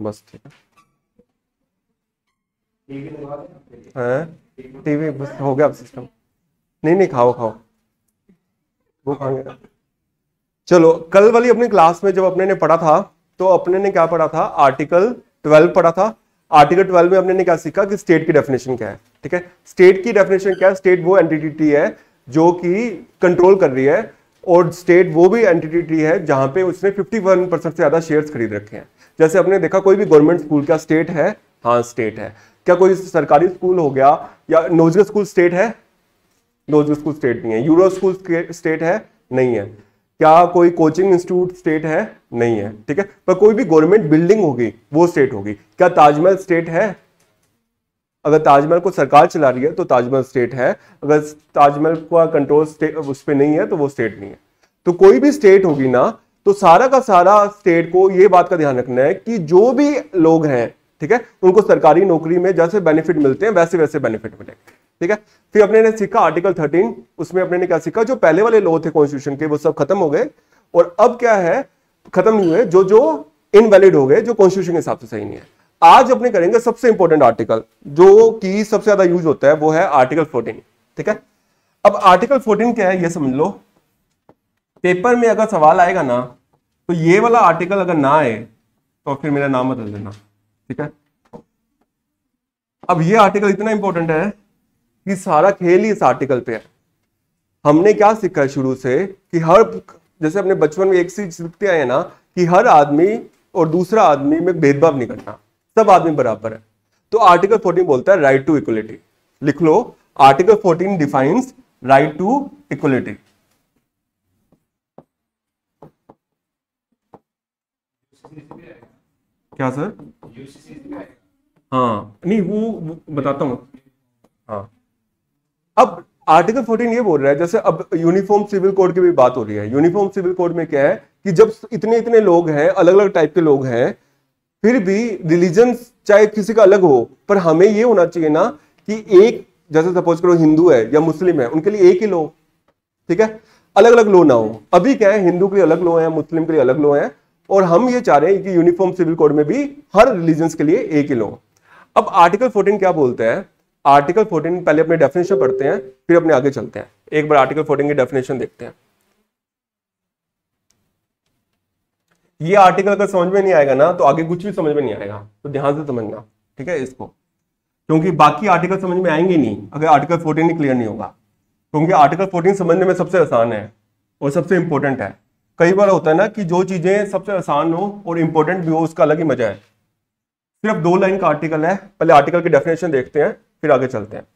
बस ठीक है। टीवी बस हो गया अब सिस्टम नहीं नहीं, खाओ खाओ। वो खाएँगे चलो, कल वाली अपनी क्लास में जब अपने ने पढ़ा था तो अपने ने क्या पढ़ा था? आर्टिकल ट्वेल्व पढ़ा था। आर्टिकल ट्वेल्व में अपने ने क्या सीखा कि स्टेट की डेफिनेशन क्या है, ठीक है? स्टेट की डेफिनेशन क्या है? स्टेट वो एंटिटी है जो कि कंट्रोल कर रही है, और स्टेट वो भी एंटिटी है जहाँ पे उसने 51 परसेंट से ज़्यादा शेयर्स खरीद रखे हैं। जैसे आपने देखा, कोई भी गवर्नमेंट स्कूल क्या स्टेट है? हाँ स्टेट है। क्या कोई सरकारी स्कूल हो गया या नोजर स्कूल स्टेट है? नोजर स्कूल स्टेट नहीं है। यूरो स्कूल स्टेट है? नहीं है। क्या कोई कोचिंग इंस्टीट्यूट स्टेट है? नहीं है। ठीक है? पर कोई भी गवर्नमेंट बिल्डिंग होगी, वो स्टेट होगी। क्या ताजमहल स्टेट है? अगर ताजमहल को सरकार चला रही है तो ताजमहल स्टेट है। अगर ताजमहल का कंट्रोल उस पर नहीं है तो वो स्टेट नहीं है। तो कोई भी स्टेट होगी ना तो सारा का सारा स्टेट को ये बात का ध्यान रखना है कि जो भी लोग हैं, ठीक है, उनको सरकारी नौकरी में जैसे बेनिफिट मिलते हैं, वैसे वैसे बेनिफिट मिले, ठीक है। फिर अपने ने सीखा आर्टिकल थर्टीन उसमें अपने ने क्या सीखा, जो पहले वाले लॉ थे कॉन्स्टिट्यूशन के, वो सब खत्म हो गए, और अब क्या है, खत्म नहीं हुए, जो जो इनवैलिड हो गए, जो कॉन्स्टिट्यूशन के हिसाब से सही नहीं है। आज अपने करेंगे सबसे इंपॉर्टेंट आर्टिकल जो कि सबसे ज़्यादा यूज़ होता है, वो है आर्टिकल फोर्टीन ठीक है। अब आर्टिकल फोर्टीन क्या है, ये समझ लो। पेपर में अगर सवाल आएगा ना तो ये वाला आर्टिकल अगर ना आए तो फिर मेरा नाम बदल देना, ठीक है? अब ये आर्टिकल इतना इंपॉर्टेंट है कि सारा खेल ही इस आर्टिकल पे है। हमने क्या सीखा है शुरू से कि हर, जैसे अपने बचपन में एक चीज़ सीखते आए ना, कि हर आदमी और दूसरा आदमी में भेदभाव नहीं करना, सब आदमी बराबर है। तो आर्टिकल 14 बोलता है राइट टू इक्वलिटी लिख लो article 14 defines right to equality क्या सर? हाँ। नहीं वो, बताता हूँ। हाँ। अब आर्टिकल 14 ये बोल रहा है जैसे अब यूनिफॉर्म सिविल कोड की भी बात हो रही है। यूनिफॉर्म सिविल कोड में क्या है कि जब इतने इतने लोग हैं अलग अलग टाइप के लोग हैं फिर भी रिलीजन चाहे किसी का अलग हो पर हमें ये होना चाहिए ना कि एक जैसे सपोज़ करो हिंदू है या मुस्लिम है उनके लिए एक ही लो ठीक है? अलग अलग लो ना हो। अभी क्या है हिंदू के लिए अलग लो है मुस्लिम के लिए अलग लो है और हम ये चाह रहे हैं कि यूनिफॉर्म सिविल कोड में भी हर रिलीजन के लिए एक ही लो। अब आर्टिकल 14 क्या बोलते हैं? आर्टिकल 14 पहले अपने डेफिनेशन पढ़ते हैं, फिर अपने आगे चलते हैं। एक बार आर्टिकल 14 की डेफिनेशन देखते हैं। ये आर्टिकल अगर समझ में नहीं आएगा ना तो आगे कुछ भी समझ में नहीं आएगा। तो ध्यान से समझना, ठीक है, इसको। क्योंकि बाकी आर्टिकल समझ में आएँगे नहीं, अगर आर्टिकल 14 ही क्लियर नहीं होगा। क्योंकि आर्टिकल 14 समझने में सबसे आसान है, और सबसे इंपॉर्टेंट है। कई बार होता है ना कि जो चीज़ें सबसे आसान हो और इंपॉर्टेंट भी हो, उसका अलग ही मज़ा है। सिर्फ़ दो लाइन का आर्टिकल है, पहले आर्टिकल की डेफिनेशन देखते हैं, फिर आगे चलते हैं।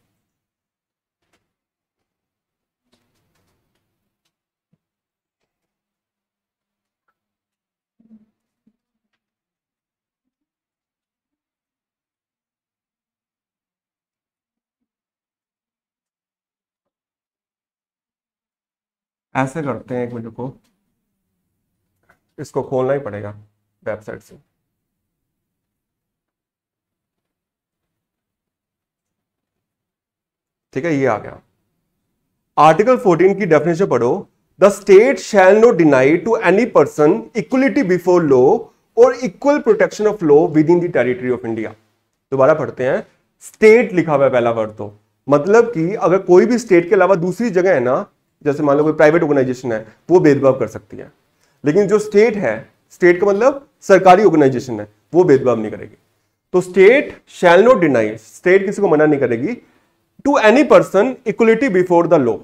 ऐसे करते हैं एक मिनट को इसको खोलना ही पड़ेगा वेबसाइट से। ठीक है, ये आ गया। आर्टिकल 14 की डेफिनेशन पढ़ो। The state shall not deny to any person equality before law और equal protection of law within the territory of India दोबारा पढ़ते हैं। स्टेट लिखा हुआ पहला वर्ड तो। मतलब कि अगर कोई भी स्टेट के अलावा दूसरी जगह है ना, जैसे मान लो कोई प्राइवेट ऑर्गेनाइजेशन है, वो भेदभाव कर सकती है। लेकिन जो स्टेट है स्टेट का मतलब सरकारी ऑर्गेनाइजेशन है, वो भेदभाव नहीं करेगी। तो state shall not deny state किसी को मना नहीं करेगी। To any person equality before the law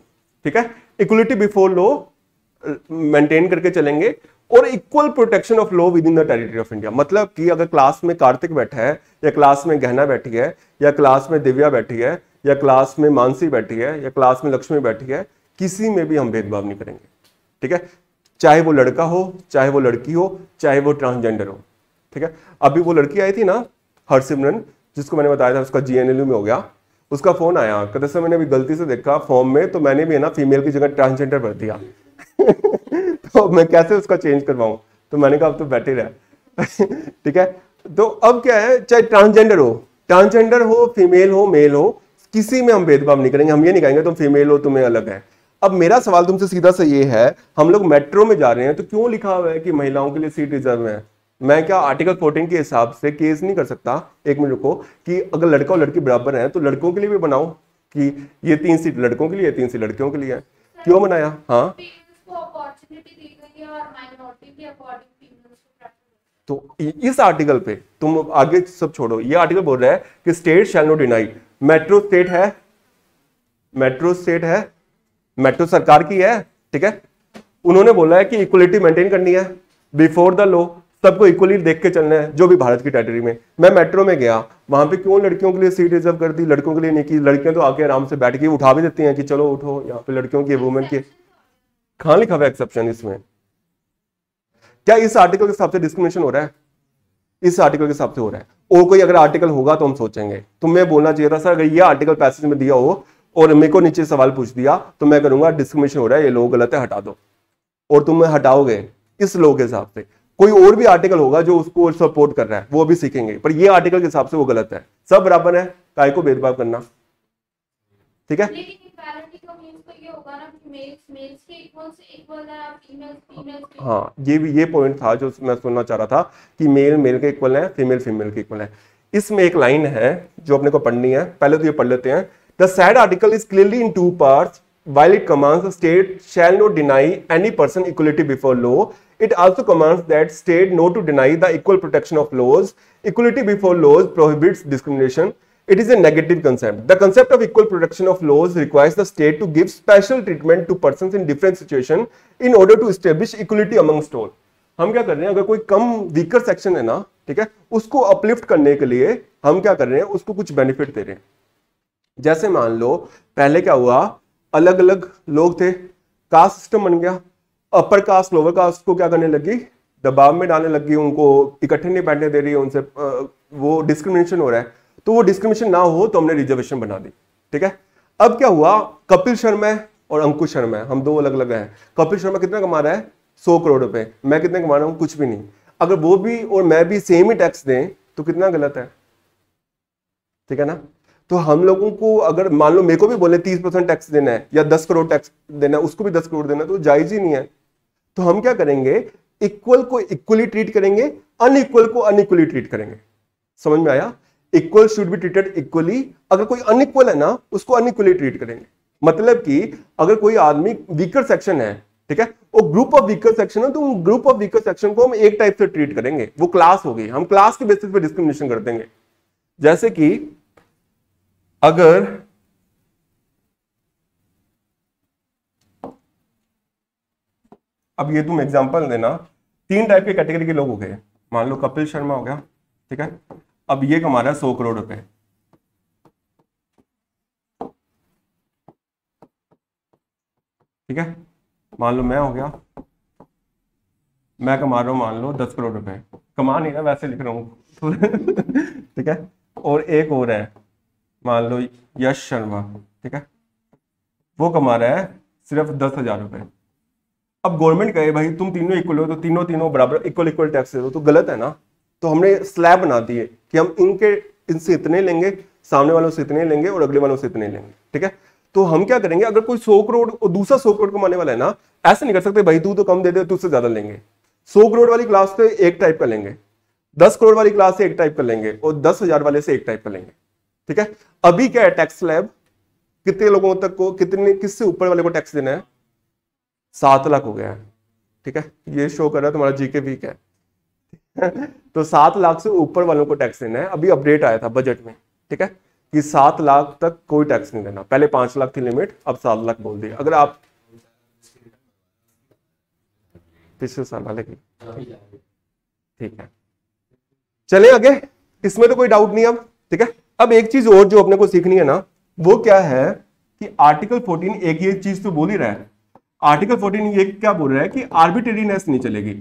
ठीक है? इक्वलिटी बिफोर लॉ मेंटेन करके चलेंगे और equal protection of law within the territory of India मतलब कि अगर क्लास में कार्तिक बैठा है, या क्लास में गहना बैठी है, या क्लास में दिव्या बैठी है, या क्लास में मानसी बैठी है, या क्लास में लक्ष्मी बैठी है, किसी में भी हम भेदभाव नहीं करेंगे, ठीक है? चाहे वो लड़का हो, चाहे वो लड़की हो, चाहे वो ट्रांसजेंडर हो। ठीक है? अभी वो लड़की आई थी ना, हरसिमरन, जिसको मैंने बताया था, उसका जीएनएलयू में हो गया। उसका फ़ोन आया, कहते, सर, मैंने अभी गलती से देखा फॉर्म में तो मैंने भी है ना फीमेल की जगह ट्रांसजेंडर भर दिया। तो मैं कैसे उसका चेंज करवाऊं? तो मैंने कहा, अब तो बैठे रहे ठीक है? तो अब क्या है, चाहे ट्रांसजेंडर हो ट्रांसजेंडर हो फीमेल हो मेल हो, किसी में हम भेदभाव नहीं करेंगे। हम ये नहीं कहेंगे, तुम फीमेल हो, तुम्हें अलग है। अब मेरा सवाल तुमसे सीधा सा ये है, हम लोग मेट्रो में जा रहे हैं तो क्यों लिखा हुआ है कि महिलाओं के लिए सीट रिज़र्व है? मैं क्या आर्टिकल 14 के हिसाब से केस नहीं कर सकता? एक मिनट को कि अगर लड़का और लड़की बराबर हैं तो लड़कों के लिए भी बनाओ, कि ये तीन सीट लड़कों के लिए तीन सीट लड़कियों के लिए है। क्यों बनाया? हाँ? तो इस आर्टिकल पे तुम आगे सब छोड़ो। ये आर्टिकल बोल रहा है कि state shall not deny. Metro state है? मेट्रो स्टेट है? मेट्रो सरकार की है, ठीक है? उन्होंने बोला है कि इक्वलिटी मेंटेन करनी है। बिफोर द लो सबको इक्वली देख के चलना है, जो भी भारत की टेरिटरी में। मैं मेट्रो में गया, वहाँ पे क्यों लड़कियों के लिए सीट रिज़र्व कर दी, लड़कों के लिए नहीं की? लड़कियाँ तो आके आराम से बैठ के उठा भी देती हैं कि चलो उठो, यहाँ पे लड़कियों की वुमेन की। कहा लिखा हुआ एक्सेप्शन इसमें? क्या इस आर्टिकल के हिसाब से डिस्क्रिमिनेशन हो रहा है? इस आर्टिकल के हिसाब से हो रहा है। और कोई अगर आर्टिकल होगा तो हम सोचेंगे। तो मैं बोलना चाहिए था, सर, अगर ये आर्टिकल पैसेज में दिया हो और मेरे को नीचे सवाल पूछ दिया तो मैं करूँगा डिस्क्रिमिनेशन हो रहा है ये लोग गलत है हटा दो। और तुम हटाओगे इस लो के हिसाब से। कोई और भी आर्टिकल होगा जो उसको सपोर्ट कर रहा है वो भी सीखेंगे। पर ये आर्टिकल के हिसाब से वो गलत है। सब बराबर है काय को भेदभाव करना। ठीक है? हाँ ये भी ये पॉइंट था जो मैं सुनना चाह रहा था कि मेल मेल के इक्वल है फीमेल फीमेल के इक्वल है। इसमें एक लाइन है जो अपने को पढ़नी है। पहले तो ये पढ़ लेते हैं। The said article is clearly in two parts while it commands the state shall not deny any person equality before law it also commands that state not to deny the equal protection of laws equality before laws prohibits discrimination It is a negative concept. The concept of equal protection of laws requires the state to give special treatment to persons in different situation in order to establish equality amongst all. हम क्या कर रहे हैं अगर कोई कम weaker section है ना ठीक है उसको अपलिफ्ट करने के लिए हम क्या कर रहे हैं उसको कुछ बेनिफिट दे रहे हैं जैसे मान लो, पहले क्या हुआ? अलग अलग लोग थे। कास्ट सिस्टम बन गया। अपर कास्ट लोअर कास्ट को क्या करने लगी? दबाव में डालने लगी उनको, इकट्ठे नहीं बैठने दे रही है उनसे वो डिस्क्रिमिनेशन हो रहा है। तो वो डिस्क्रिमिनेशन ना हो तो हमने रिजर्वेशन बना दी। ठीक है? अब क्या हुआ? कपिल शर्मा है और अंकुश शर्मा है। हम दो अलग अलग हैं। कपिल शर्मा कितना कमा रहा है? सौ करोड़ रुपए। मैं कितने कमा रहा हूँ? कुछ भी नहीं। अगर वो भी और मैं भी सेम ही टैक्स दें तो कितना गलत है? ठीक है ना? तो हम लोगों को अगर मान लो मेरे को भी बोले तीस परसेंट टैक्स देना है या दस करोड़ टैक्स देना है, उसको भी दस करोड़ देना है तो जायज़ ही नहीं है। तो हम क्या करेंगे? इक्वल को इक्वली ट्रीट करेंगे, अनइक्वल को अनइक्वली ट्रीट करेंगे। समझ में आया? Equal should be treated equally. अगर कोई अनइक्वल है ना, उसको अनइक्वली ट्रीट करेंगे। मतलब कि अगर कोई आदमी वीकर सेक्शन है, ठीक है? वो ग्रुप ऑफ़ वीकर सेक्शन है तो ग्रुप ऑफ़ वीकर सेक्शन को हम एक टाइप से ट्रीट करेंगे। वो क्लास होगी हम क्लास के बेसिस पे डिस्क्रिमिनेशन कर देंगे। जैसे कि अगर अब ये तुम एग्जांपल देना, तीन टाइप के कैटेगरी के लोग हो गए। मान लो कपिल शर्मा हो गया, ठीक है? अब ये कमा रहा है सौ करोड़ रुपए। ठीक है? मान लो मैं हो गया। मैं कमा रहा हूँ, मान लो दस करोड़ रुपए। कमा नहीं रहा, वैसे लिख रहा हूँ। ठीक है? और एक और है। मान लो यश शर्मा, ठीक है? वो कमा रहा है सिर्फ़ दस हज़ार रुपए। अब गवर्नमेंट कहे, भाई, तुम तीनों इक्वल हो तो तीनों तीनों बराबर इक्वल इक्वल टैक्स दे दो तो गलत है ना? तो हमने स्लैब बना दिए कि हम इनके, इनसे इतने लेंगे, सामने वालों से इतने लेंगे और अगले वालों से इतने लेंगे, ठीक है? तो हम क्या करेंगे, अगर कोई सौ करोड़ और दूसरा सौ करोड़ कमाने वाला है ना, ऐसे नहीं कर सकते, भाई, तू तो कम दे दे, तुझसे ज़्यादा लेंगे। सौ करोड़ वाली क्लास से एक टाइप का लेंगे, दस करोड़ वाली क्लास से एक टाइप का लेंगे और दस हज़ार वाले से एक टाइप का लेंगे। ठीक है? अभी क्या है टैक्स स्लैब कितने लोगों तक को, कितने, किससे ऊपर वाले को टैक्स देना है? सात लाख हो गया है, ठीक है? ये शो कर रहा है तुम्हारा जीके वीक है? तो सात लाख से ऊपर वालों को टैक्स देना है। अभी अपडेट आया था बजट में, ठीक है? कि सात लाख तक कोई टैक्स नहीं देना। पहले पाँच लाख थी लिमिट अब सात लाख बोल दिया। अगर आप पिछले साल वाले की। ठीक है। चले आगे। इसमें तो कोई डाउट नहीं अब, ठीक है? अब एक चीज़ और जो अपने को सीखनी है ना, वो क्या है कि आर्टिकल 14 एक ये चीज़ तो बोल ही रहा है। आर्टिकल 14 ये क्या बोल रहा है कि आर्बिट्रेरीनेस नहीं चलेगी।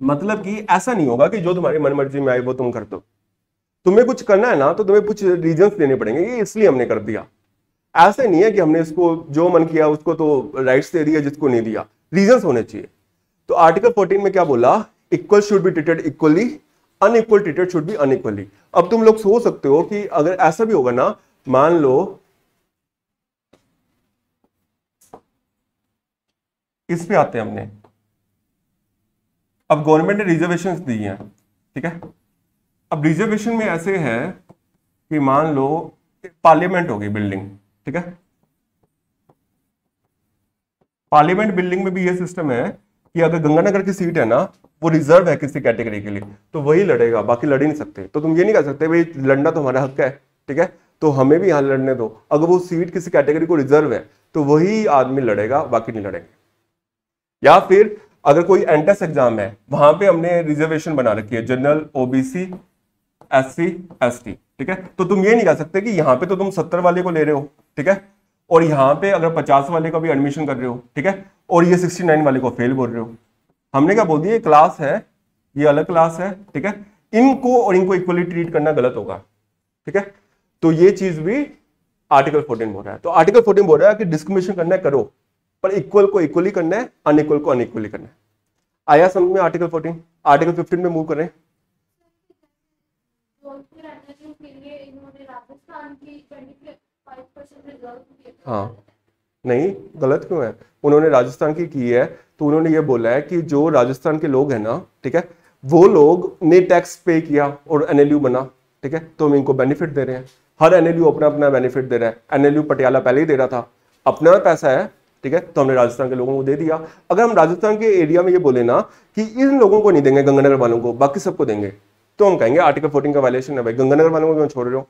मतलब कि ऐसा नहीं होगा कि जो तुम्हारी मन मर्ज़ी में आए, वो तुम कर दो तुम्हें कुछ करना है ना तो तुम्हें कुछ रीजंस देने पड़ेंगे, ये इसलिए हमने कर दिया। ऐसे नहीं है कि हमने इसको, जो मन किया, उसको तो राइट्स दे दिया जिसको नहीं दिया। रीजंस होने चाहिए। तो आर्टिकल 14 में क्या बोला? Equal should be treated equally unequal treated should be unequally अब तुम लोग सोच सकते हो कि अगर ऐसा भी होगा ना, मान लो इस पे आते हैं हमने? अब गवर्नमेंट ने रिजर्वेशन दी हैं, ठीक है? अब रिजर्वेशन में ऐसे है कि मान लो पार्लियामेंट होगी बिल्डिंग ठीक है? पार्लियामेंट बिल्डिंग में भी यह सिस्टम है कि अगर गंगानगर की सीट है ना वो रिज़र्व है किसी कैटेगरी के लिए। तो वही लड़ेगा, बाकी लड़ ही नहीं सकते। तो तुम ये नहीं कह सकते, भाई, लड़ना तो हमारा हक है, ठीक है? तो हमें भी यहाँ लड़ने दो। अगर वो सीट किसी कैटेगरी को रिज़र्व है तो वही आदमी लड़ेगा, बाकी नहीं लड़ेंगे। या फिर अगर कोई एंट्रेंस एग्ज़ाम है, वहाँ पे हमने रिजर्वेशन बना रखी है general OBC S C S T ठीक है? तो तुम ये नहीं कह सकते कि यहाँ पे तो तुम सत्तर वाले को ले रहे हो, ठीक है? और यहाँ पे अगर पचास वाले का भी एडमिशन कर रहे हो, ठीक है? और ये सिक्सटी नाइन वाले को फेल बोल रहे हो हमने क्या बोल दिया क्लास है, ये अलग क्लास है, ठीक है? इनको और इनको इक्वली ट्रीट करना गलत होगा, ठीक है? तो ये चीज़ भी आर्टिकल 14 बोल रहा है। तो आर्टिकल 14 बोल रहा है कि डिस्क्रिमिनेशन करना है, करो, पर इक्वल को इक्वली करना है अनइक्वल को अनइक्वली करना है। आया समझ में आर्टिकल 14 आर्टिकल 15 में मूव करें। हाँ। नहीं, गलत क्यों है? उन्होंने राजस्थान की की है तो उन्होंने ये बोला है कि जो राजस्थान के लोग हैं ना, ठीक है, वो लोग ने टैक्स पे किया और एनएलयू बना, ठीक है तो हम इनको बेनिफिट दे रहे हैं। हर एनएलयू अपना अपना बेनिफिट दे रहा है। एनएलयू पटियाला पहले ही दे रहा था। अपना पैसा है, ठीक है तो हमने राजस्थान के लोगों को दे दिया। अगर हम राजस्थान के एरिया में ये बोले ना कि इन लोगों को नहीं देंगे, गंगानगर वालों को, बाकी सबको देंगे तो हम कहेंगे आर्टिकल फोर्टीन का वायलेशन है भाई। गंगानगर वालों को क्यों छोड़ रहे हो?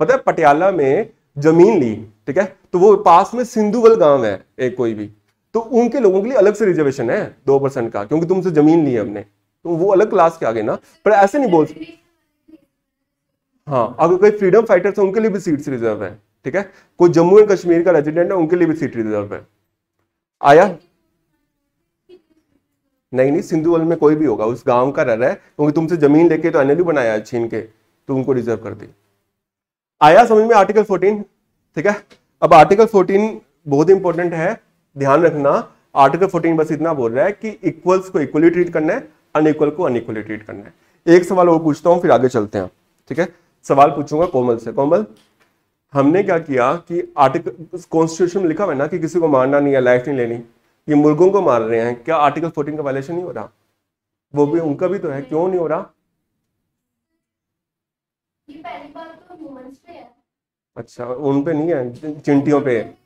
पता है, पटियाला में ज़मीन ली, ठीक है तो वो पास में सिंधुवल गाँव है, एक कोई भी। तो उनके लोगों के लिए अलग से रिजर्वेशन है दो परसेंट का, क्योंकि तुमसे ज़मीन ली है हमने। तो वो अलग क्लास के आगे ना, पर ऐसे नहीं बोल सकते। हाँ अगर कोई फ्रीडम फाइटर्स है, उनके लिए भी सीट्स रिज़र्व है, ठीक है? कोई जम्मू एंड कश्मीर का रेजिडेंट है, उनके लिए भी सीट रिज़र्व है। आया? नहीं नहीं सिंधुवल में कोई भी होगा, उस गाँव का रह रहा है, क्योंकि तुमसे ज़मीन लेके तो एनएलयू बनाया है, छीन के तो उनको रिज़र्व कर दी। आया समझ में आर्टिकल 14 ठीक है? अब आर्टिकल 14 बहुत इंपॉर्टेंट है ध्यान रखना आर्टिकल 14 बस इतना बोल रहा है कि इक्वल्स को इक्वली ट्रीट करना है अनइक्वल को अनइक्वली ट्रीट करना है। एक सवाल और पूछता हूँ फिर आगे चलते हैं। ठीक है? सवाल पूछूँगा कोमल से। कोमल हमने क्या किया कि आर्टिकल कॉन्स्टिट्यूशन में लिखा हुआ है ना कि किसी को मारना नहीं है लाइफ नहीं लेनी। ये मुर्गों को मार रहे हैं। क्या आर्टिकल 14 का वायलेशन नहीं हो रहा? वो भी उनका भी तो है। क्यों नहीं हो रहा? अच्छा उन पे नहीं है चिंटियों पे।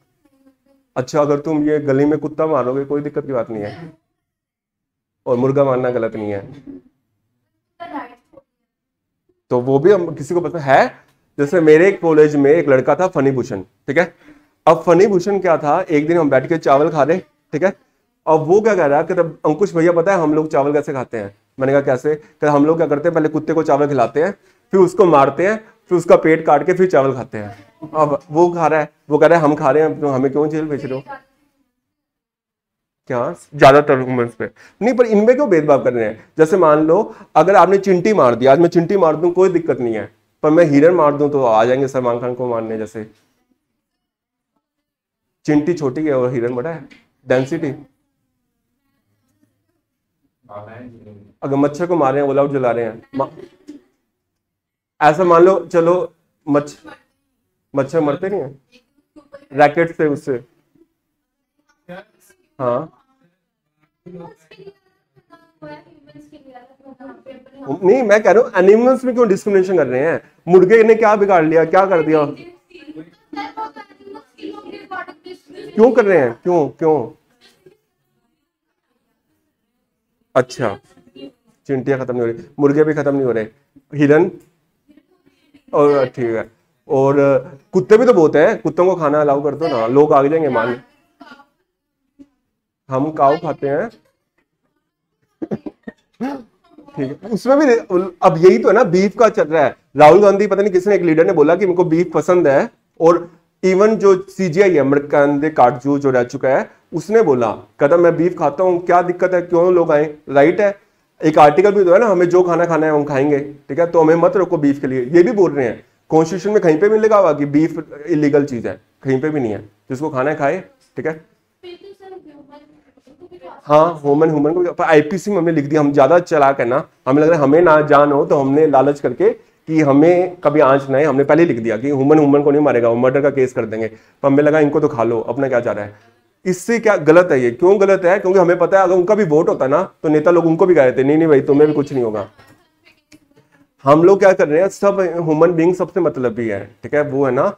अच्छा अगर तुम ये गली में कुत्ता मारोगे, कोई दिक्कत की बात नहीं है। और मुर्गा मारना गलत नहीं है। तो वो भी हम किसी को पता है। जैसे मेरे कॉलेज में एक लड़का था, फनी भूषण, ठीक है? अब फनी भूषण क्या था? एक दिन हम बैठ के चावल खा रहे, ठीक है? अब वो क्या कह रहा है कि तब अंकुश भैया पता है हम लोग चावल कैसे खाते हैं? मैंने कहा, कैसे? कि हम लोग क्या करते हैं? पहले कुत्ते को चावल खिलाते हैं, फिर उसको मारते हैं, फिर उसका पेट काट के फिर चावल खाते हैं। अब वो खा रहा है, वो कह रहा है, हम खा रहे हैं तो हमें क्यों जेल भेज रहे हो? क्या? ज़्यादातर वुमेन्स पे। नहीं, पर इनमें क्यों भेदभाव कर रहे हैं? जैसे मान लो, अगर आपने चिंटी मार दिया आज मैं चिंटी मार दूँ, कोई दिक्कत नहीं है, पर मैं हिरन मार दूँ तो आ जाएँगे सलमान खान को मारने जैसे। चिंटी छोटी है और हिरन बड़ा है डेंसिटी अगर मच्छर को मार रहे हैं लाउट जला रहे हैं। ऐसा मान लो, चलो, मच्छ मच्छर मरते नहीं है? रैकेट से उससे। हाँ। नहीं, मैं कह रहा हूँ एनिमल्स में क्यों डिस्क्रिमिनेशन कर रहे हैं? मुर्गे ने क्या बिगाड़ लिया? क्या कर दिया? क्यों कर रहे हैं? क्यों? क्यों? अच्छा। चिंटियाँ खत्म नहीं हो रही। मुर्गे भी खत्म नहीं हो रहे। हिरन? और ठीक है। और कुत्ते भी तो बहुत है। कुत्तों को खाना अलाउ कर दो ना। लोग आगे जाएँगे मान हम काउ खाते हैं। ठीक है। उसमें भी अब यही तो है ना बीफ का चल रहा है। राहुल गांधी पता नहीं किसने, एक लीडर ने बोला कि मेरे को बीफ पसंद है। और इवन जो सीजीआई है अमृतकांत काटजू जो रह चुका है, उसने बोला, कहता, मैं बीफ खाता हूँ। क्या दिक्कत है? क्यों लोग आए? राइट है। एक आर्टिकल भी तो है ना, हमें जो खाना खाना है, हम खाएँगे। ठीक है? तो हमें मत रोको बीफ के लिए। ये भी बोल रहे हैं। कॉन्स्टिट्यूशन में कहीं पे भी लिखा हुआ कि बीफ इलीगल चीज़ है। कहीं पे भी नहीं है। जिसको खाना है, खाए, ठीक है? हाँ ह्यूमन ह्यूमन को आईपीसी में हमने लिख दिया, हम ज़्यादा चला कर ना हमें लग रहा है हमें ना जान हो तो हमने लालच करके कि हमें कभी आँच ना है हमने पहले लिख दिया कि ह्यूमन ह्यूमन को नहीं मारेगा, वो मर्डर का केस कर देंगे। पर हमें लगा इनको तो खा लो, अपना क्या चाह रहा है? इससे क्या गलत है ये? क्यों गलत है? क्योंकि हमें पता है, अगर उनका भी वोट होता ना तो नेता लोग उनको भी कह थे। नहीं नहीं भाई, तुम्हें भी कुछ नहीं होगा। हम लोग क्या कर रहे हैं सब ह्यूमन बींग सबसे मतलब भी है ठीक है? वो है ना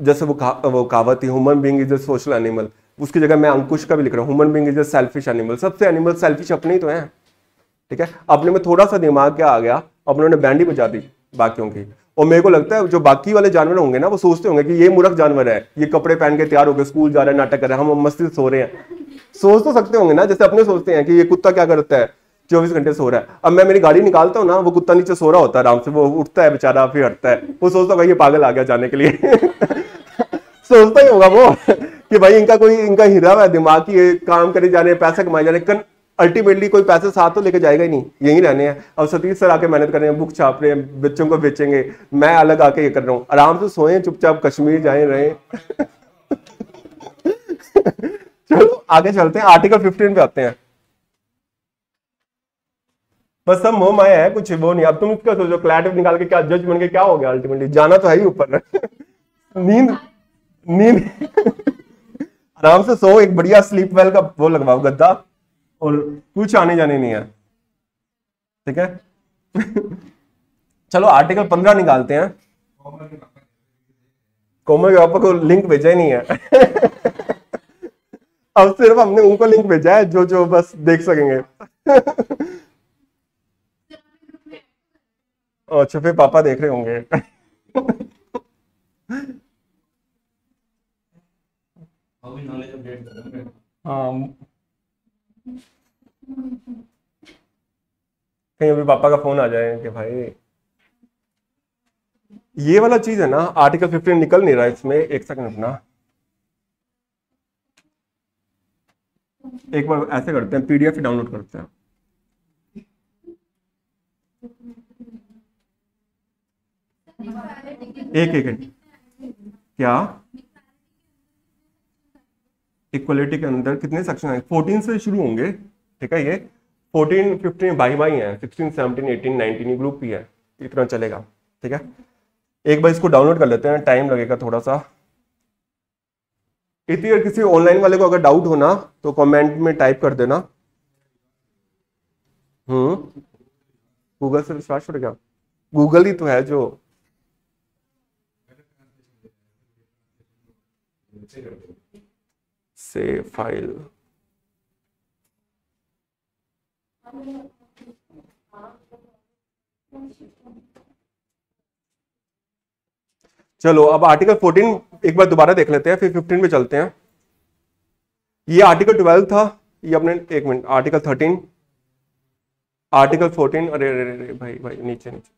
जैसे वो का, वो कहावत थी human being is a social animal उसकी जगह मैं अंकुश का भी लिख रहा हूँ human being is a selfish animal सबसे एनिमल सेल्फिश अपने ही तो है ठीक है? अपने में थोड़ा सा दिमाग क्या आ गया अपनों ने बैंड ही बजा दी बाकियों की। और मेरे को लगता है जो बाकी वाले जानवर होंगे ना वो सोचते होंगे कि ये मूर्ख जानवर है ये कपड़े पहन के तैयार होकर स्कूल जा रहे हैं नाटक कर रहे हैं हम मस्ती सो रहे हैं। सोच तो सकते होंगे ना जैसे अपने सोचते हैं कि ये कुत्ता क्या करता है चौबीस घंटे सो रहा है। अब मैं मेरी गाड़ी निकालता हूँ ना, वो कुत्ता नीचे सो रहा होता है आराम से, वो उठता है बेचारा, फिर हटता है। वो सोचता होगा ये पागल आ गया जाने के लिए। सोचता ही होगा वो कि भाई इनका कोई, इनका हीरा है, दिमाग की काम करे जा रहे हैं, पैसा कमाए जा रहे हैं। अल्टीमेटली कोई पैसे साथ तो लेके जाएगा ही नहीं, यही रहने हैं। अब सतीश सर आके मेहनत कर रहे हैं, बुक छाप रहे हैं, बच्चों को बेचेंगे। मैं अलग आके ये कर रहा हूँ। आराम से सोए, चुपचाप कश्मीर जाए, रहे। चलो, आगे चलते हैं, आर्टिकल फिफ्टीन पे आते हैं। बस सब मोह माया है, कुछ वो नहीं। अब तुम क्या सोचो क्लैट निकाल के क्या जज बन के क्या हो गया अल्टीमेटली जाना तो है ही ऊपर। नींद नींद। आराम से सो, एक बढ़िया स्लीप वेल का वो लगवाओ, गद्दा। और कुछ आने जाने नहीं है। ठीक है? चलो आर्टिकल पंद्रह निकालते हैं। कोमल के पापा को लिंक भेजा ही नहीं है। अब सिर्फ़ हमने उनको लिंक भेजा है जो जो बस देख सकेंगे। अच्छा फिर पापा देख रहे होंगे। हाँ। कहीं अभी पापा का फ़ोन आ जाए कि भाई ये वाला चीज़ है ना आर्टिकल फिफ्टीन निकल नहीं रहा इसमें एक सेकंड अपना। एक बार ऐसे करते हैं पीडीएफ डाउनलोड करते हैं। एक एक क्या? इक्वलिटी के अंदर कितने सेक्शन है? फोर्टीन से शुरू होंगे, ठीक है ये? फोर्टीन फिफ्टीन बाई बाई है। Sixteen seventeen eighteen nineteen group ही। है इतना चलेगा, ठीक है? एक बार इसको डाउनलोड कर लेते हैं। टाइम लगेगा थोड़ा सा। इतनी अगर किसी ऑनलाइन वाले को अगर डाउट होना तो कमेंट में टाइप कर देना। हम्म? गूगल से विश्वास क्या? गूगल ही तो है जो से फ़ाइल। चलो, अब आर्टिकल 14 एक बार दोबारा देख लेते हैं, फिर 15 पे चलते हैं। ये आर्टिकल 12 था, ये अपने एक मिनट आर्टिकल 13 आर्टिकल 14 अरे अरे अरे, भाई भाई, नीचे नीचे।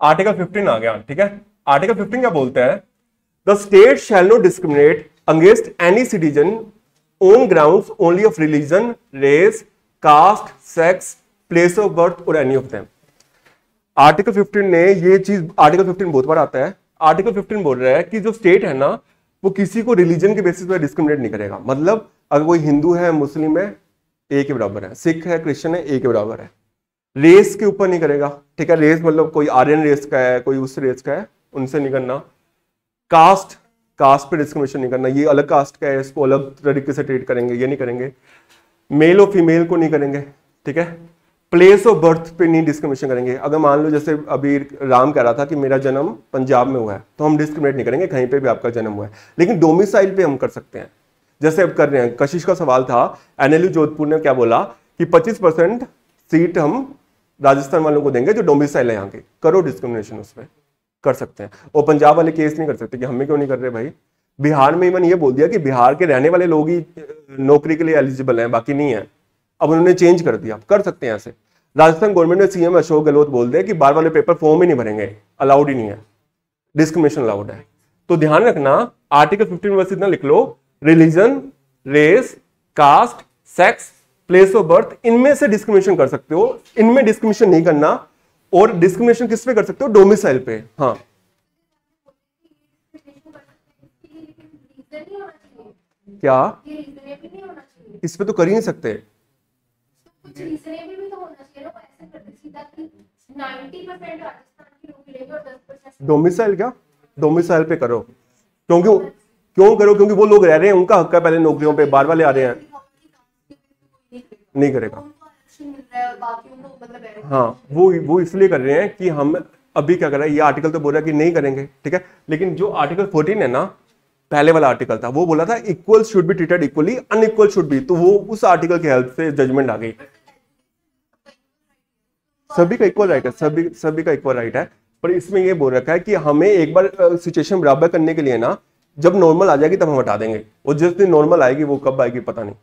आर्टिकल 15 आ गया, ठीक है? आर्टिकल 15 क्या बोलता है? The state shall no discriminate against any citizen on ground only of religion race caste sex place of birth और एनी ऑफ़ देम आर्टिकल 15 ने ये चीज़ आर्टिकल 15 बहुत बार आता है। आर्टिकल 15 बोल रहा है कि जो स्टेट है ना, वो किसी को रिलीजन के बेसिस पर डिस्क्रिमिनेट नहीं करेगा। मतलब अगर कोई हिंदू है, मुस्लिम है ए के बराबर है। सिख है, क्रिश्चियन है ए के बराबर है। रेस के ऊपर नहीं करेगा, ठीक है? रेस मतलब कोई आर्यन रेस का है, कोई उस रेस का है, उनसे नहीं करना कास्ट कास्ट पे डिस्क्रिमिनेशन नहीं करना। ये अलग कास्ट का है, इसको अलग तरीके से ट्रीट करेंगे, ये नहीं करेंगे। मेल और फीमेल को नहीं करेंगे, ठीक है? प्लेस ऑफ़ बर्थ पे नहीं डिस्क्रिमिनेशन करेंगे। अगर मान लो जैसे अभी राम कह रहा था कि मेरा जन्म पंजाब में हुआ है तो हम डिस्क्रिमिनेट नहीं करेंगे, कहीं पे भी आपका जन्म हुआ है। लेकिन डोमिसाइल पे हम कर सकते हैं। जैसे अब कर रहे हैं, कशिश का सवाल था एनएलयू जोधपुर ने क्या बोला कि 25 परसेंट सीट हम राजस्थान वालों को देंगे जो डोमिसाइल है यहाँ के। करो डिस्क्रिमिनेशन उस पर कर सकते हैं। और पंजाब वाले केस नहीं कर सकते कि हमें क्यों नहीं कर रहे भाई? बिहार में इवन ये बोल दिया कि बिहार के रहने वाले लोग ही नौकरी के लिए एलिजिबल हैं, बाकी नहीं है। अब उन्होंने चेंज कर दिया। कर सकते हैं ऐसे राजस्थान गवर्नमेंट ने सीएम अशोक गहलोत बोल दिया कि बार वाले पेपर फॉर्म ही नहीं भरेंगे। अलाउड ही नहीं है। डिस्क्रिमिनेशन अलाउड है। तो ध्यान रखना आर्टिकल फिफ्टीन वर्स इतना लिख लो। Religion race caste sex place of birth इनमें से डिस्क्रिमिनेशन कर सकते हो। इनमें डिस्क्रिमिनेशन नहीं करना। और डिस्क्रिमिनेशन किस पे कर सकते हो? डोमिसाइल पे। हाँ। क्या? इस पे तो कर ही नहीं सकते। डोमिसाइल क्या? डोमिसाइल पे करो। क्योंकि क्यों करो? क्योंकि वो लोग रह रहे हैं, उनका हक है पहले नौकरियों पे बार वाले आ रहे हैं। नहीं करेगा। मतलब हाँ वो वो इसलिए कर रहे हैं कि हम अभी क्या कर रहे हैं ये आर्टिकल तो बोल रहा है कि नहीं करेंगे ठीक है? लेकिन जो आर्टिकल 14 है ना पहले वाला आर्टिकल था वो बोला था equal should be treated equally unequal should be तो वो उस आर्टिकल की हेल्प से जजमेंट आ गई। सभी का इक्वल राइट है सभी सभी का इक्वल राइट है। पर इसमें ये बोल रखा है कि हमें एक बार सिचुएशन बराबर करने के लिए ना जब नॉर्मल आ जाएगी तब हम हटा देंगे। और जिस दिन नॉर्मल आएगी वो कब आएगी पता नहीं।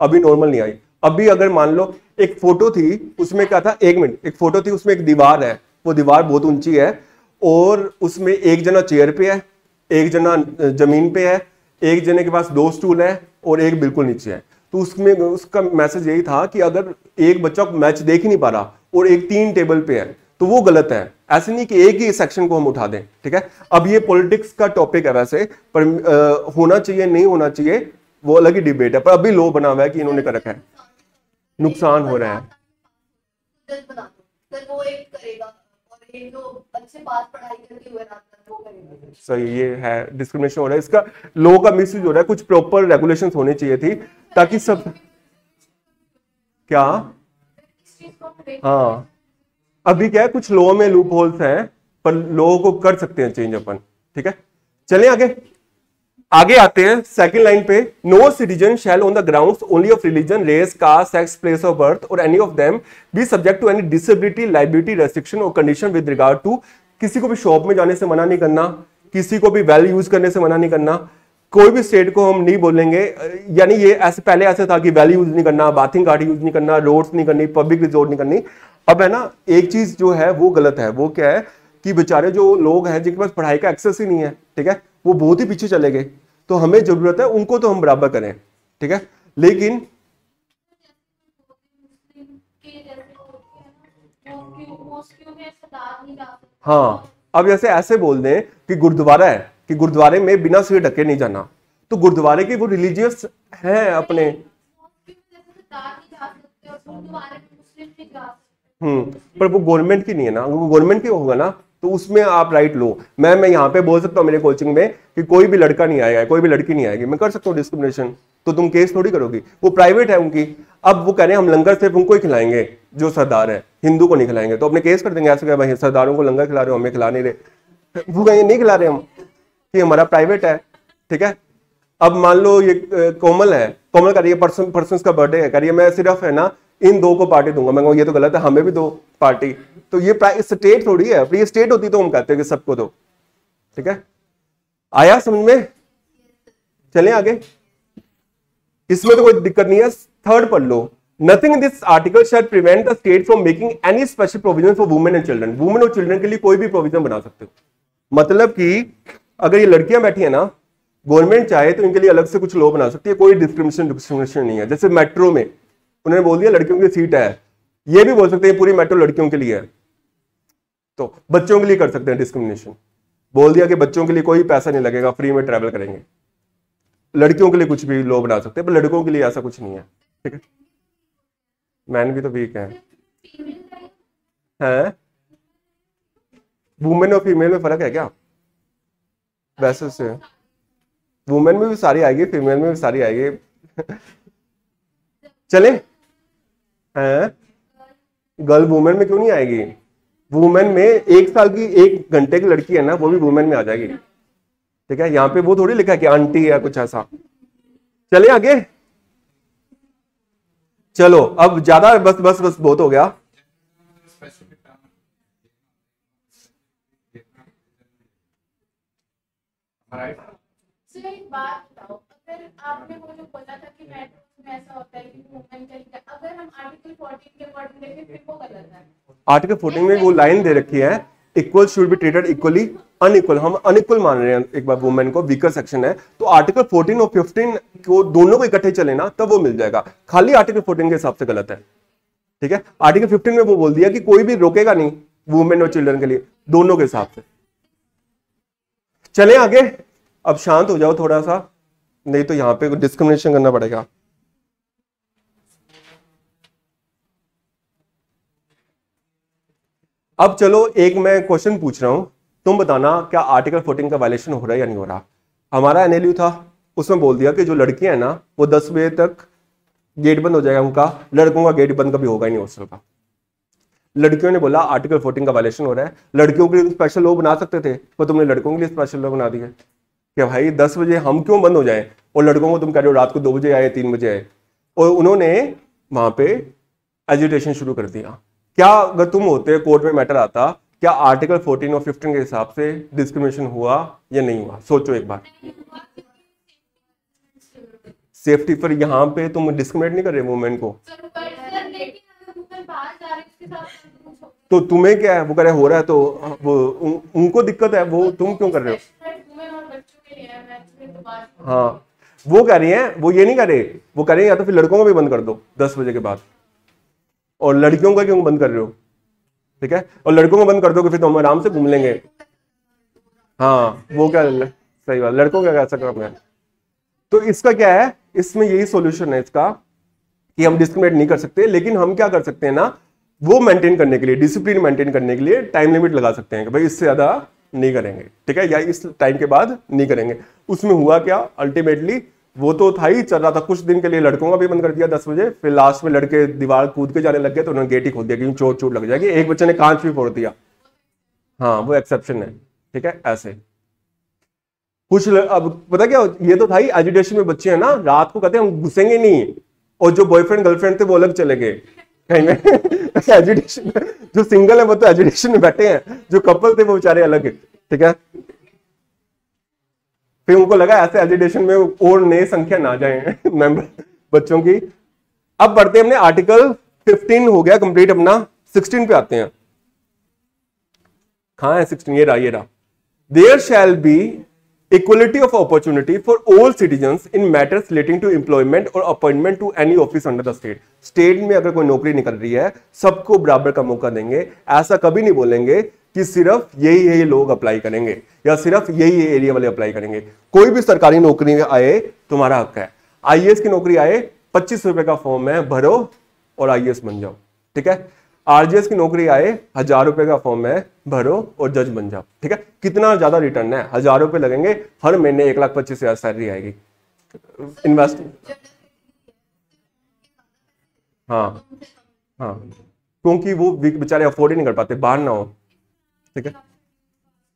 अभी नॉर्मल नहीं आई। अभी अगर मान लो एक फ़ोटो थी उसमें क्या था? एक मिनट एक फ़ोटो थी उसमें एक दीवार है। वो दीवार बहुत ऊँची है और उसमें एक जना चेयर पे है एक जना ज़मीन पे है एक जने के पास दो स्टूल है और एक बिल्कुल नीचे है। तो उसमें उसका मैसेज यही था कि अगर एक बच्चा मैच देख ही नहीं पा रहा और एक तीन टेबल पे है तो वो गलत है। ऐसे नहीं कि एक ही सेक्शन को हम उठा दें ठीक है? अब ये पॉलिटिक्स का टॉपिक है वैसे पर आ, होना चाहिए नहीं होना चाहिए वो अलग ही डिबेट है। पर अभी लो बना हुआ है कि इन्होंने कर रखा है। नुकसान हो रहा है। सही ये है डिस्क्रिमिनेशन हो रहा है। इसका लो का मिस हो रहा है। कुछ प्रॉपर रेगुलेशन होने चाहिए थी ताकि सब क्या? हाँ। अभी क्या है कुछ लो में लूप होल्स हैं पर लोगों को कर सकते हैं चेंज अपन। ठीक है? चलें आगे। आगे आते हैं सेकंड लाइन पे no citizen shall on the grounds only of religion race caste sex place of birth और any of them be subject to any disability liability restriction और कंडीशन विद रिगार्ड टू किसी को भी shop में जाने से मना नहीं करना, किसी को भी वेल यूज़ करने से मना नहीं करना, कोई भी स्टेट को हम नहीं बोलेंगे, यानी ये ऐसे, पहले ऐसे था कि वेल यूज़ नहीं करना बाथिंग घाट यूज़ नहीं करना रोड्स नहीं करनी पब्लिक रिजोर्ट नहीं करनी। अब है ना, एक चीज़ जो है वो गलत है, वो क्या है कि बेचारे जो लोग हैं, जिनके पास पढ़ाई का एक्सेस ही नहीं है, ठीक है? वो बहुत ही पीछे चले गए। तो हमें ज़रूरत है, उनको तो हम बराबर करें, ठीक है? लेकिन हाँ अब जैसे ऐसे बोल दें कि गुरुद्वारा है, कि गुरुद्वारे में बिना सिर ढके नहीं जाना। तो गुरुद्वारे के वो रिलीजियस हैं अपने। हम्म पर वो गवर्नमेंट की नहीं है ना, वो गवर्नमेंट की होगा ना? तो उसमें आप राइट लो। मैं मैं यहाँ पे बोल सकता हूँ मेरे कोचिंग में कि कोई भी लड़का नहीं आएगा, कोई भी लड़की नहीं आएगी। मैं कर सकता हूँ डिस्क्रिमिनेशन तो तुम केस थोड़ी करोगी। वो प्राइवेट है उनकी। अब वो कह रहे हैं, हम लंगर सिर्फ़ उनको ही खिलाएँगे, जो सरदार है। हिंदू को नहीं खिलाएँगे। तो अपने केस कर देंगे ऐसे भाई, सरदारों को लंगर खिला रहे हो, हमें खिला नहीं रहे। वो कहेंगे, नहीं खिला रहे हम, कि हमारा प्राइवेट है, ठीक है? अब मान लो ये कोमल है। कोमल कह रही है, पर्सन पर्सन का बर्थडे है। कह रही है, मैं सिर्फ़, है ना इन दो को पार्टी दूँगा। मैं कहूँ, ये तो गलत है, हमें भी दो पार्टी। तो ये स्टेट थोड़ी है ये स्टेट होती तो हम कहते हैं कि सबको दो। ठीक है? आया समझ में? चले आगे। इसमें तो कोई दिक्कत नहीं है थर्ड पढ़ लो। Nothing in this article shed prevent the state from making any special provision for women and children women और चिल्ड्रन के लिए कोई भी प्रोविज़न बना सकते हो। मतलब कि अगर ये लड़कियाँ बैठी है ना गवर्नमेंट चाहे तो इनके लिए अलग से कुछ लॉ बना सकती है, कोई डिस्क्रिमिनेशन डिस्क्रिमिनेशन नहीं है। जैसे मेट्रो में उन्होंने बोल दिया, लड़कियों की सीट है। ये भी बोल सकते हैं, पूरी मेट्रो लड़कियों के लिए है। तो बच्चों के लिए कर सकते हैं डिस्क्रिमिनेशन बोल दिया कि बच्चों के लिए कोई पैसा नहीं लगेगा फ्री में ट्रैवल करेंगे। लड़कियों के लिए कुछ भी लॉ बना सकते हैं, पर लड़कों के लिए ऐसा कुछ नहीं है, ठीक है? मैन भी तो वीक है। हैं? वुमेन और फीमेल में फ़र्क है क्या? वैसे से। वुमेन में भी सारी आएगी फीमेल में भी सारी आएगी। चले। हैं? गर्ल वुमेन में क्यों नहीं आएगी? वुमेन में एक साल की एक घंटे की लड़की है ना, वो भी वुमेन में आ जाएगी। ठीक है? यहाँ पे वो थोड़ी लिखा है कि आंटी या कुछ ऐसा। चले आगे। चलो, अब ज़्यादा बस बस बस बहुत हो गया। बात बताओ। अगर आपने बोला था कि मेट्रो आर्टिकल 14 के अकॉर्डिंग देखें, फिर वो गलत आर्टिकल 14 में वो लाइन दे रखी है equal should be treated equally unequal हम अनइक्वल मान रहे हैं एक बार वुमेन को वीकर सेक्शन है। तो आर्टिकल 14 और 15 को दोनों को इकट्ठे चले ना, तब वो मिल जाएगा। खाली आर्टिकल 14 के हिसाब से गलत है। ठीक है? आर्टिकल 15 में वो बोल दिया कि कोई भी रोकेगा नहीं वुमेन और चिल्ड्रन के लिए, दोनों के हिसाब से। चले आगे। अब शांत हो जाओ थोड़ा सा, नहीं तो यहाँ पे डिस्क्रिमिनेशन करना पड़ेगा। अब चलो एक मैं क्वेश्चन पूछ रहा हूँ। तुम बताना, क्या आर्टिकल 14 का वायलेशन हो रहा है या नहीं हो रहा? हमारा एनएलयू था, उसमें बोल दिया कि जो लड़कियाँ हैं ना, वो दस बजे तक गेट बंद हो जाएगा उनका। लड़कों का गेट बंद कभी होगा ही नहीं हॉस्टल का। लड़कियों ने बोला आर्टिकल 14 का वायलेशन हो रहा है। लड़कियों के लिए स्पेशल लॉ बना सकते थे पर तुमने लड़कों के लिए स्पेशल लॉ बना दिया कि भाई, दस बजे हम क्यों बंद हो जाए? और लड़कों को तुम कह रहे हो, रात को दो बजे आए, तीन बजे आए। और उन्होंने वहाँ पे एजुटेशन शुरू कर दिया। क्या अगर तुम होते कोर्ट में मैटर आता क्या आर्टिकल 14 और 15 के हिसाब से डिस्क्रिमिनेशन हुआ या नहीं हुआ? सोचो एक बार। सेफ्टी पर यहाँ पे तुम डिस्क्रिमिनेट नहीं कर रहे वुमेन को? तो तुम्हें क्या है? वो कह रहे हो रहा है तो वो उन, उनको दिक्कत है वो तुम क्यों कर रहे हो? है। वो कह रही है वो ये नहीं कर रहे वो कह रहे हैं या तो फिर लड़कों को भी बंद कर दो दस बजे के बाद। और लड़कियों का क्यों बंद कर रहे हो? ठीक है? और लड़कों को बंद कर दो फिर तो हम आराम से घूम लेंगे। हाँ वो क्या सही बात, लड़कों का कैसा काम है? तो इसका क्या है? इसमें यही सोल्यूशन है इसका, कि हम डिस्क्रिमिनेट नहीं कर सकते, लेकिन हम क्या कर सकते हैं ना, वो मेंटेन करने के लिए डिसिप्लिन मेंटेन करने के लिए टाइम लिमिट लगा सकते हैं कि भाई इससे ज़्यादा नहीं करेंगे। ठीक है? या इस टाइम के बाद नहीं करेंगे। उसमें हुआ क्या? अल्टीमेटली वो तो था ही, चल रहा था। कुछ दिन के लिए लड़कों का भी बंद कर दिया दस बजे। फिर लास्ट में लड़के दीवार कूद के जाने लग गए तो उन्होंने गेट ही खोल दिया, क्योंकि चोट चोट लग जाएगी। एक बच्चे ने कांच भी फोड़ दिया। हाँ वो एक्सेप्शन है। ठीक है? ऐसे। कुछ ल- अब पता क्या, ये तो था ही एजुटेशन में बच्चे हैं ना, रात को कहते हम घुसेंगे नहीं। और जो बॉयफ्रेंड गर्लफ्रेंड थे, वो अलग चले गए। कहीं में? जो सिंगल है, वो तो एजुटेशन में बैठे हैं। जो कपल थे, वो बेचारे अलग ठीक है? फिर उनको लगा ऐसे एजुटेशन में और नए संख्या ना जाए मेंबर बच्चों की। अब बढ़ते हमने आर्टिकल 15 हो गया कंप्लीट अपना 16 पे आते हैं। कहा है 16 ये रहा ये रहा। There shall be equality of opportunity for all citizens in matters relating to employment और appointment to any office under the state state में अगर कोई नौकरी निकल रही है, सबको बराबर का मौका देंगे। ऐसा कभी नहीं बोलेंगे कि सिर्फ़ यही यही लोग अप्लाई करेंगे या सिर्फ़ यही एरिया वाले अप्लाई करेंगे। कोई भी सरकारी नौकरी में आए, तुम्हारा हक है। आईएएस की नौकरी आए, पच्चीस रुपए का फॉर्म है भरो और आईएएस बन जाओ, ठीक है? आरजीएस की नौकरी आए, हज़ार रुपए का फॉर्म है भरो और जज बन जाओ, ठीक है? कितना ज़्यादा रिटर्न है? हज़ार रुपए लगेंगे, हर महीने एक लाख पच्चीस हज़ार सैलरी आएगी। इन्वेस्ट हाँ हाँ। क्योंकि वो बेचारे अफोर्ड ही नहीं कर पाते, बाहर ना हो। ठीक है?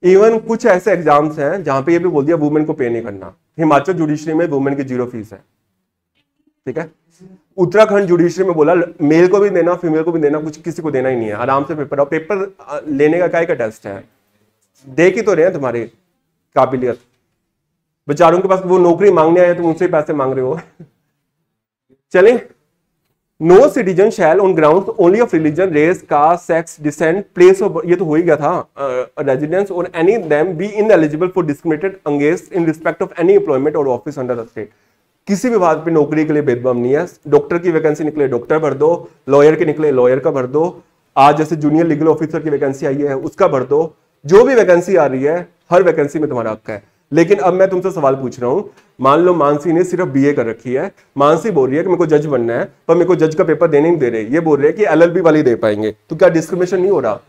इवन कुछ ऐसे एग्ज़ाम्स हैं जहाँ पे ये भी बोल दिया वुमेन को पे नहीं करना। हिमाचल जुडिशरी में वुमेन की ज़ीरो फ़ीस है। ठीक है? उत्तराखंड जुडिशरी में बोला मेल को भी देना फीमेल को भी देना, कुछ किसी को देना ही नहीं है। आराम से पेपर और पेपर लेने का क्या टेस्ट है? देख ही तो रहे हैं तुम्हारी काबिलियत। बेचारों के पास वो नौकरी मांगने आए तुम उनसे पैसे मांग रहे हो। चलें। No citizen shall on ground only of religion race caste sex descent place of ये तो हो ही गया था। रेजिडेंस और any them be ineligible for discriminated against in respect of any employment और ऑफ़िस अंडर द स्टेट किसी भी बात पे नौकरी के लिए भेदभाव नहीं है। डॉक्टर की वैकेंसी निकले डॉक्टर भर दो। लॉयर के निकले लॉयर का भर दो। आज जैसे जूनियर लीगल ऑफिसर की वैकेंसी आई है, उसका भर दो। जो भी वैकेंसी आ रही है, हर वैकेंसी में तुम्हारा हक है। लेकिन अब मैं तुमसे सवाल पूछ रहा हूँ मान लो मानसी ने सिर्फ़ बीए कर रखी है। मानसी बोल रही है कि मेरे को जज बनना है, पर मेरे को जज का पेपर देने नहीं दे रहे। ये बोल रहे हैं कि एलएलबी वाली दे पाएँगे। तो क्या डिस्क्रिमिनेशन नहीं हो रहा?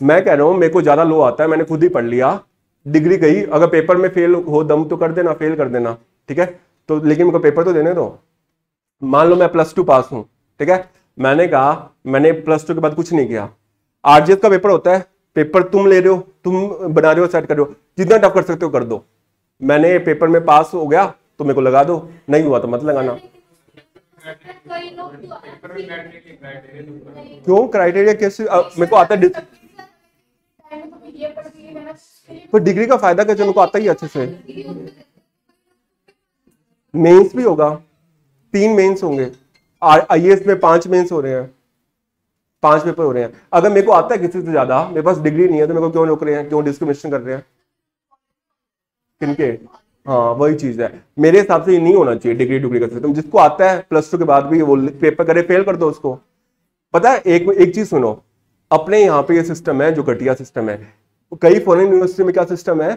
मैं कह रहा हूँ, मेरे को ज़्यादा लो आता है, मैंने खुद ही पढ़ लिया। डिग्री गई अगर पेपर में फेल हो, दम तो कर देना फेल कर देना, ठीक है? तो लेकिन मेरे को पेपर तो देने दो। मान लो मैं प्लस टू पास हूँ, ठीक है? मैंने कहा, मैंने प्लस टू के बाद कुछ नहीं किया। आरजीएस का पेपर होता है पेपर तुम ले रहे हो, तुम बना रहे हो सेट कर रहे हो। जितना टफ कर सकते हो, कर दो। मैंने पेपर में पास हो गया तो मेरे को लगा दो। नहीं हुआ तो मत लगाना। क्यों? क्राइटेरिया कैसे? मेरे को आता है पर डिग्री का फ़ायदा क्या को आता ही अच्छे से। मेंस भी होगा। तीन मेंस होंगे। आईएएस में पाँच मेंस हो रहे हैं। पाँच पेपर हो रहे हैं। अगर मेरे को आता है किसी से ज़्यादा, मेरे पास डिग्री नहीं है तो मेरे को क्यों रोक रहे हैं? क्यों डिस्क्रिमिनेशन कर रहे हैं? किनके हाँ वही चीज़ है। मेरे हिसाब से ये नहीं होना चाहिए डिग्री डिग्री का सिस्टम जिसको आता है प्लस टू के बाद भी वो पेपर करे फेल कर दो उसको। पता है, एक एक चीज़ सुनो। अपने यहाँ पे ये सिस्टम है, जो घटिया सिस्टम है। कई फॉरेन यूनिवर्सिटी में क्या सिस्टम है?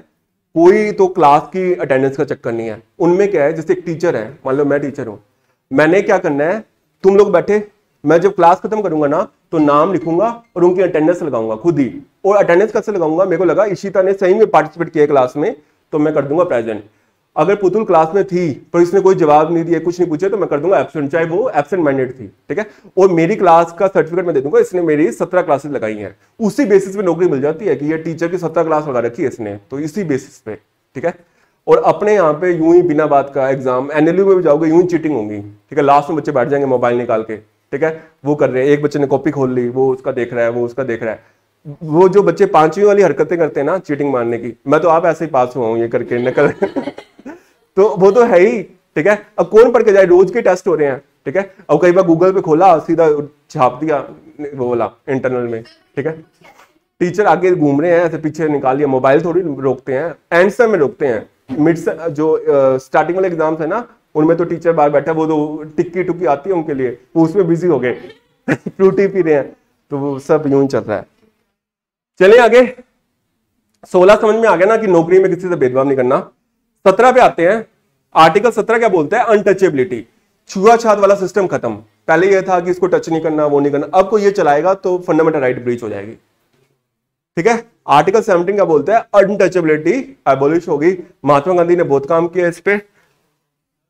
कोई तो क्लास की अटेंडेंस का चक्कर नहीं है। उनमें क्या है, जैसे एक टीचर है, मान लो मैं टीचर हूँ। मैंने क्या करना है, तुम लोग बैठे, मैं जब क्लास खत्म करूँगा ना तो नाम लिखूँगा और उनकी अटेंडेंस लगाऊँगा, खुद ही। और अटेंडेंस कैसे लगाऊँगा? मेरे को लगा, इशिता ने सही में पार्टिसिपेट किया क्लास में। तो मैं कर दूँगा प्रेजेंट अगर पुतुल क्लास में थी, पर इसने कोई जवाब नहीं दिया, कुछ नहीं पूछे तो मैं कर दूँगा एबसेंट चाहे वो एबसेंट माइंडेड थी, ठीक है? और मेरी क्लास का सर्टिफिकेट मैं दे दूँगा, इसने मेरी सत्रह क्लासेस लगाई हैं। उसी बेसिस पे नौकरी मिल जाती है कि ये टीचर की सत्रह क्लास लगा रखी है इसने तो इसी बेसिस पे, ठीक है? और अपने यहाँ पे यूँ ही बिना बात का एग्ज़ाम एनएलयू में भी जाओगे, यूँ ही चीटिंग होगी, ठीक है? लास्ट में बच्चे बैठ जाएँगे मोबाइल निकाल के, ठीक है? वो कर रहे हैं, एक बच्चे ने कॉपी खोल ली, वो उसका देख रहा है, वो उसका देख रहा है। वो जो बच्चे पांचवी वाली हरकतें करते हैं ना चीटिंग मारने की, मैं तो आप ऐसे ही पास हुआ हूँ ये करके, नकल। तो वो तो है ही, ठीक है? अब कौन पढ़ के जाए? रोज के टेस्ट हो रहे हैं, ठीक है? अब कई बार गूगल पे खोला, सीधा छाप दिया, वो वाला इंटरनल में, ठीक है? टीचर आगे घूम रहे हैं, ऐसे पीछे निकाल लिया मोबाइल थोड़ी रोकते हैं एंसर में रोकते हैं। मिड जो स्टार्टिंग वाले एग्ज़ाम्स है ना, उनमें तो टीचर बाहर बैठा, वो तो टिक्की टुक्की आती है उनके लिए, वो उसमें बिज़ी हो गए। फ्रूटी पी रहे हैं तो वो सब यूँ चल रहा है। चलिए आगे। सोलह समझ में आ गया ना कि नौकरी में किसी से भेदभाव नहीं करना। सत्रह पे आते हैं। आर्टिकल सत्रह क्या बोलता है? अनटचेबिलिटी छुआछात वाला सिस्टम खत्म। पहले यह था कि इसको टच नहीं करना, वो नहीं करना। अब कोई ये चलाएगा तो फंडामेंटल राइट ब्रीच हो जाएगी। ठीक है? आर्टिकल 17 क्या बोलता है? अनटचेबिलिटी एबोलिश होगी। महात्मा गांधी ने बहुत काम किया इस पे।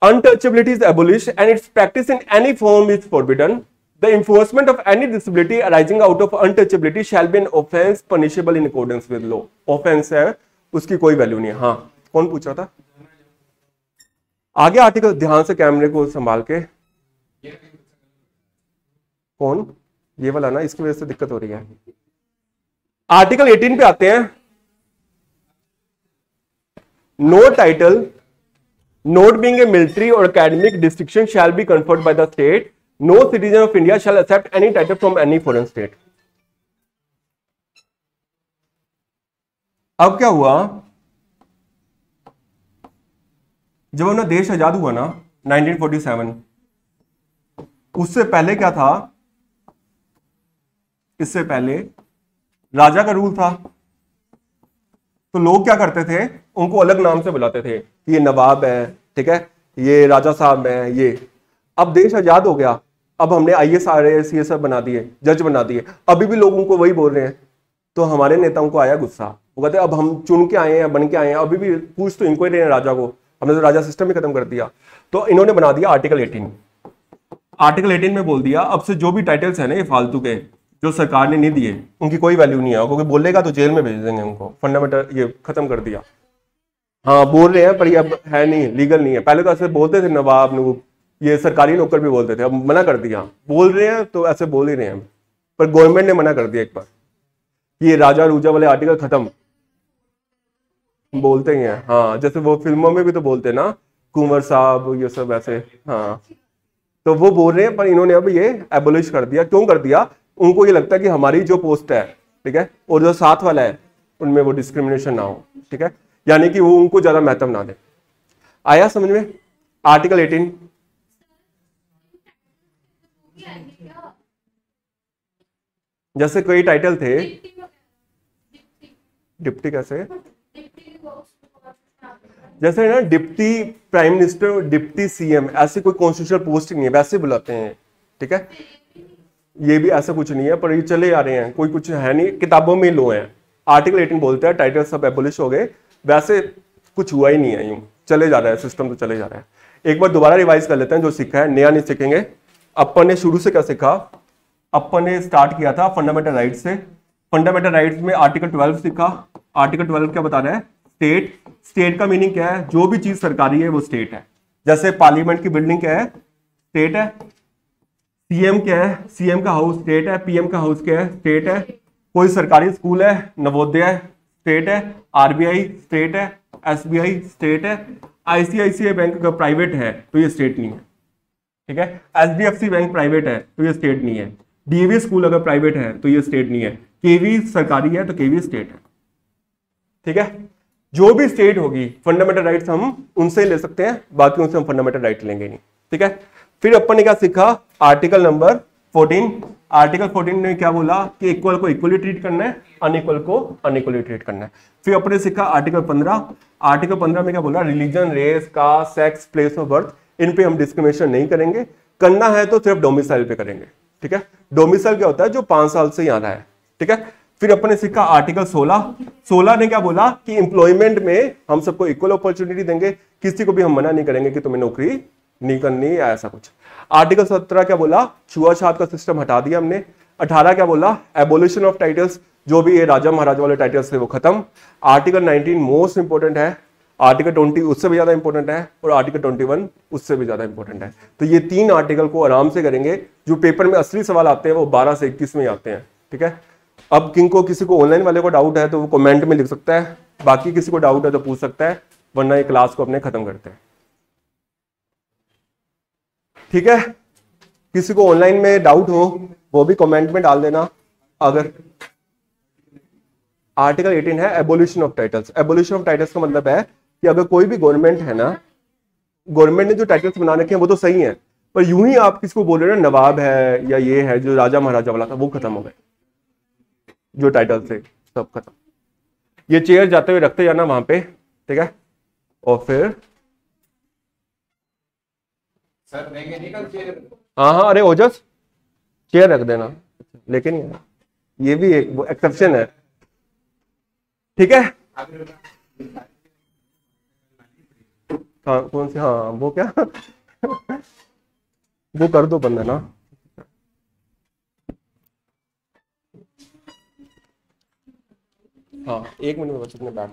Untouchability is abolished and its practice in any form is forbidden the enforcement of any disability arising out of untouchability shall be an offense punishable in accordance with law offense है उसकी कोई वैल्यू नहीं है हाँ कौन पूछ रहा था आगे आर्टिकल ध्यान से कैमरे को संभाल के कौन ये वाला ना इसकी वजह से दिक्कत हो रही है आर्टिकल 18 पे आते हैं no title not being a military और academic distinction shall be conferred by the state no citizen of india shall accept any title from any foreign state. अब क्या हुआ? जब अपना देश आज़ाद हुआ ना 1947 उससे पहले क्या था? इससे पहले राजा का रूल था। तो लोग क्या करते थे? उनको अलग नाम से बुलाते थे ये नवाब है, ठीक है? ये राजा साहब है, ये। अब देश आज़ाद हो गया। अब हमने आई एस आर एस ये सब बना दिए, जज बना दिए। अभी भी लोग उनको वही बोल रहे हैं। तो हमारे नेताओं को आया गुस्सा। वो कहते हैं, अब हम चुन के आए हैं, बन के आए हैं। अभी भी पूछ तो इनको ही रहे हैं राजा को। हमने तो राजा सिस्टम ही खत्म कर दिया। तो इन्होंने बना दिया आर्टिकल 18 आर्टिकल 18 में बोल दिया, अब से जो भी टाइटल्स है ना ये फालतू के, जो सरकार ने नहीं दिए, उनकी कोई वैल्यू नहीं है। क्योंकि बोलेगा तो जेल में भेज देंगे उनको। फंडामेंटल ये खत्म कर दिया। हाँ बोल रहे हैं, पर ये अब है नहीं लीगल नहीं है। पहले तो ऐसे बोलते थे नवाब नूब ये सरकारी नौकर भी बोलते थे। अब मना कर दिया। बोल रहे हैं तो ऐसे बोल ही रहे हैं। पर गवर्नमेंट ने मना कर दिया एक बार। ये राजा रूजा वाले आर्टिकल खत्म। बोलते ही हैं। हाँ जैसे वो फ़िल्मों में भी तो बोलते हैं ना, कुंवर साहब, ये सब ऐसे। हाँ। तो वो बोल रहे हैं, पर इन्होंने अब ये एबोलिश कर दिया। क्यों कर दिया? उनको ये लगता है कि हमारी जो पोस्ट है, ठीक है, और जो साथ वाला है, उनमें वो डिस्क्रिमिनेशन ना हो, ठीक है? यानी कि वो उनको ज़्यादा महत्व ना दे। आया समझ में? आर्टिकल 18 जैसे कोई टाइटल थे। डिप्टी कैसे? जैसे ना deputy prime minister deputy CM ऐसे कोई कॉन्स्टिट्यूशनल पोस्ट नहीं है वैसे बुलाते हैं ठीक है? ये भी ऐसा कुछ नहीं है पर ये चले आ रहे हैं कोई कुछ है नहीं किताबों में लो है। आर्टिकल 18 बोलते हैं टाइटल सब एबोलिश हो गए वैसे कुछ हुआ ही नहीं है यूँ चले जा रहा है सिस्टम तो चले जा रहा है। एक बार दोबारा रिवाइज कर लेते हैं जो सीखा है नया नहीं सीखेंगे। अपन ने शुरू से क्या सीखा? अपन ने स्टार्ट किया था फंडामेंटल राइट से। फंडामेंटल राइट्स में आर्टिकल 12 सीखा आर्टिकल 12 क्या बता रहा है? स्टेट स्टेट का मीनिंग क्या है? जो भी चीज़ सरकारी है, वो स्टेट है। जैसे पार्लियामेंट की बिल्डिंग क्या है? स्टेट है। सीएम क्या है? सीएम का हाउस स्टेट है। पीएम का हाउस क्या है? स्टेट है। कोई सरकारी स्कूल है? नवोदय स्टेट है। आरबीआई स्टेट है। एसबीआई स्टेट है। आईसीआईसीआई बैंक का प्राइवेट है तो ये स्टेट नहीं है। ठीक है? एच बैंक प्राइवेट है तो ये स्टेट नहीं है। डीएवी स्कूल अगर प्राइवेट है तो ये स्टेट नहीं है। केवी सरकारी है तो केवी स्टेट है। ठीक है? जो भी स्टेट होगी फंडामेंटल राइट्स हम उनसे ले सकते हैं, बाकी उनसे हम फंडामेंटल राइट लेंगे नहीं। ठीक है? फिर अपन ने क्या सीखा? आर्टिकल नंबर 14 आर्टिकल 14 ने क्या बोला कि इक्वल को इक्वली ट्रीट करना है अनइक्वल को अनइक्वली ट्रीट करना है। फिर अपन ने सीखा आर्टिकल 15 आर्टिकल 15 में क्या बोला? Religion race caste sex place of birth इन पे हम डिस्क्रिमिनेशन नहीं करेंगे। करना है तो सिर्फ़ डोमिसाइल पे करेंगे। ठीक है? डोमिसल क्या होता है जो पाँच साल से यहाँ रहा है ठीक है? फिर अपन सीखा आर्टिकल 16 16 ने क्या बोला कि एम्प्लॉयमेंट में हम सबको इक्वल अपॉर्चुनिटी देंगे। किसी को भी हम मना नहीं करेंगे कि तुम्हें नौकरी नहीं करनी या ऐसा कुछ। आर्टिकल 17 क्या बोला? छुआछात का सिस्टम हटा दिया हमने। 18 क्या बोला? एबोल्यूशन ऑफ़ टाइटल्स जो भी ये राजा महाराजा वाले टाइटल्स थे वो खत्म। आर्टिकल 19 मोस्ट इंपॉर्टेंट है। आर्टिकल 20 उससे भी ज़्यादा इंपॉर्टेंट है और आर्टिकल 21 उससे भी ज़्यादा इंपॉर्टेंट है। तो ये तीन आर्टिकल को आराम से करेंगे। जो पेपर में असली सवाल आते हैं, वो 12 से 21 में आते हैं, ठीक है? अब किंग को किसी को ऑनलाइन वाले को डाउट है तो वो कमेंट में लिख सकता है। बाकी किसी को डाउट है तो पूछ सकता है, वरना ये क्लास को अपने खत्म करते हैं। ठीक है? किसी को ऑनलाइन में डाउट हो, वो भी कमेंट में डाल देना। अगर आर्टिकल 18 है abolition of titles abolition of titles का मतलब है कि अगर कोई भी गवर्नमेंट है ना गवर्नमेंट ने जो टाइटल्स बना रखे हैं वो तो सही है पर यूँ ही आप किसको बोल रहे हो ना नवाब है या ये है जो राजा महाराजा वाला था वो खत्म हो गए। जो टाइटल थे सब खत्म। ये चेयर जाते हुए रखते जाना वहाँ पे ठीक है? और फिर? सर चेयर हाँ हाँ अरे ओजस चेयर रख देना लेकिन ये भी एक एक्सेप्शन है। ठीक है? हाँ कौन सी? हाँ वो क्या? वो कर दो बंदा ना। हाँ एक मिनट में बस अपने बैठ